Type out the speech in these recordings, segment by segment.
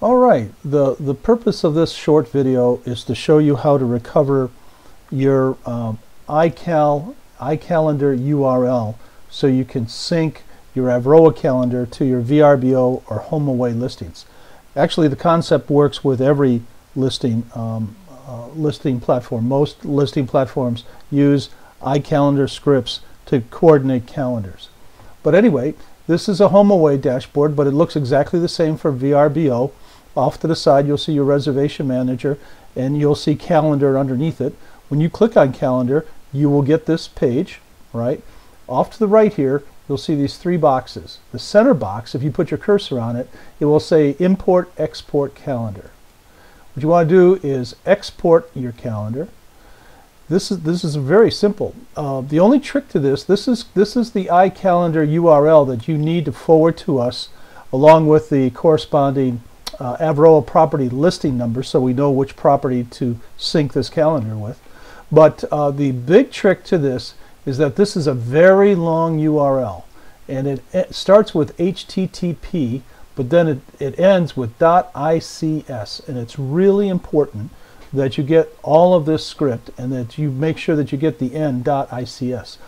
All right, the, the purpose of this short video is to show you how to recover your um, iCal, iCalendar URL so you can sync your AVROA calendar to your VRBO or HomeAway listings. Actually, the concept works with every listing um, uh, listing platform. Most listing platforms use iCalendar scripts to coordinate calendars. But anyway, this is a HomeAway dashboard, but it looks exactly the same for VRBO. Off to the side, you'll see your reservation manager and you'll see calendar underneath it. When you click on calendar, you will get this page, right? Off to the right here, you'll see these three boxes. The center box, if you put your cursor on it, it will say import export calendar. What you want to do is export your calendar. This is this is very simple. Uh, the only trick to this, this is this is the iCalendar URL that you need to forward to us along with the corresponding uh, AVROA property listing number so we know which property to sync this calendar with. But uh, the big trick to this is that this is a very long URL and it, it starts with HTTP but then it, it ends with .ics and it's really important that you get all of this script and that you make sure that you get the end .ics.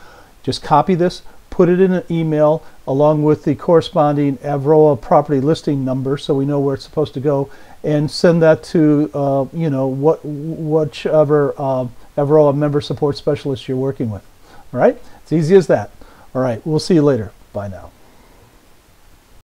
Just copy this, put it in an email along with the corresponding AVROA property listing number so we know where it's supposed to go and send that to uh, you know what whichever uh, AVROA member support specialist you're working with. All right, it's easy as that. All right, we'll see you later. Bye now.